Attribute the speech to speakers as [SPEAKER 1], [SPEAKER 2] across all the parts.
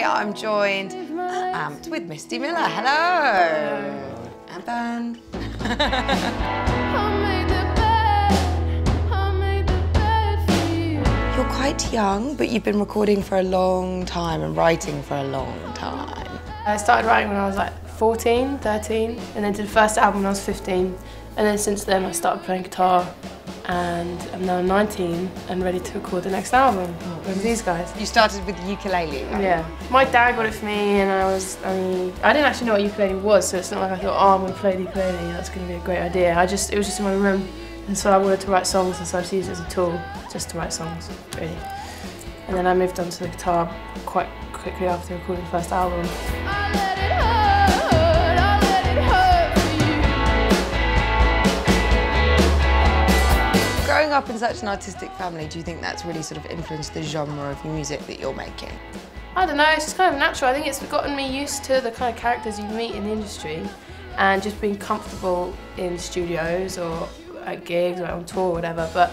[SPEAKER 1] today I'm joined amped with Misty Miller. Hello. And band. You're quite young, but you've been recording for a long time and writing for a long time.
[SPEAKER 2] I started writing when I was like 14, 13, and then did the first album when I was 15. And then since then I started playing guitar and I'm now 19 and ready to record the next album oh, with these guys.
[SPEAKER 1] You started with ukulele, right?
[SPEAKER 2] Yeah. My dad got it for me and I was, I mean, I didn't actually know what ukulele was, so it's not like I thought, oh, I'm going to play the ukulele, that's going to be a great idea. I just, it was just in my room and so I wanted to write songs and so I just used it as a tool just to write songs, really. And then I moved on to the guitar quite quickly after recording the first album.
[SPEAKER 1] Growing up in such an artistic family, do you think that's really sort of influenced the genre of music that you're making?
[SPEAKER 2] I don't know, it's just kind of natural. I think it's gotten me used to the kind of characters you meet in the industry and just being comfortable in studios or at gigs or on tour or whatever. But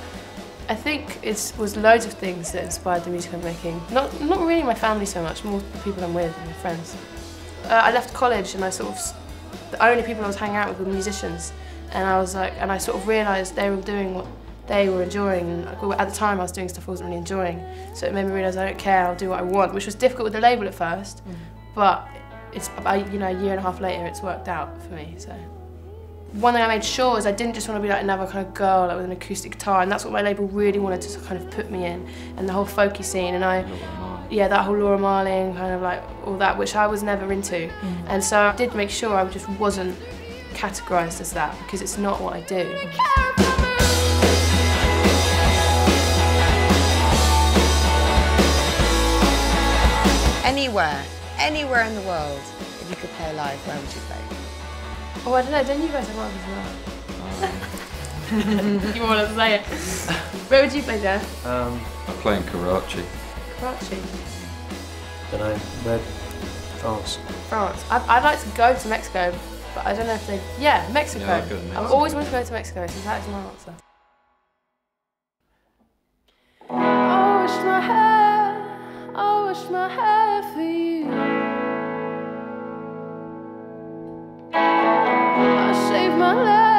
[SPEAKER 2] I think it was loads of things that inspired the music I'm making. Not, not really my family so much, more the people I'm with and my friends. Uh, I left college and I sort of, the only people I was hanging out with were musicians. And I was like, and I sort of realised they were doing what they were enjoying. At the time I was doing stuff I wasn't really enjoying. So it made me realise I don't care, I'll do what I want, which was difficult with the label at first. Mm. But it's, about, you know, a year and a half later it's worked out for me, so. One thing I made sure is I didn't just want to be like another kind of girl like with an acoustic guitar and that's what my label really wanted to kind of put me in and the whole folky scene and I yeah that whole Laura Marling kind of like all that which I was never into mm. and so I did make sure I just wasn't categorised as that because it's not what I do.
[SPEAKER 1] Anywhere, anywhere in the world, if you could play live, where would you play?
[SPEAKER 2] Oh, I don't know, don't you guys have one as well? you want to say it. Where would you play, Jeff?
[SPEAKER 3] Um, I play in Karachi.
[SPEAKER 2] Karachi?
[SPEAKER 4] Don't know, where? France.
[SPEAKER 2] France. I'd, I'd like to go to Mexico, but I don't know if they... Yeah, Mexico. Yeah, I've, Mexico. I've always wanted to go to Mexico, so that is my answer. I wash my hair, for you. I shave my legs.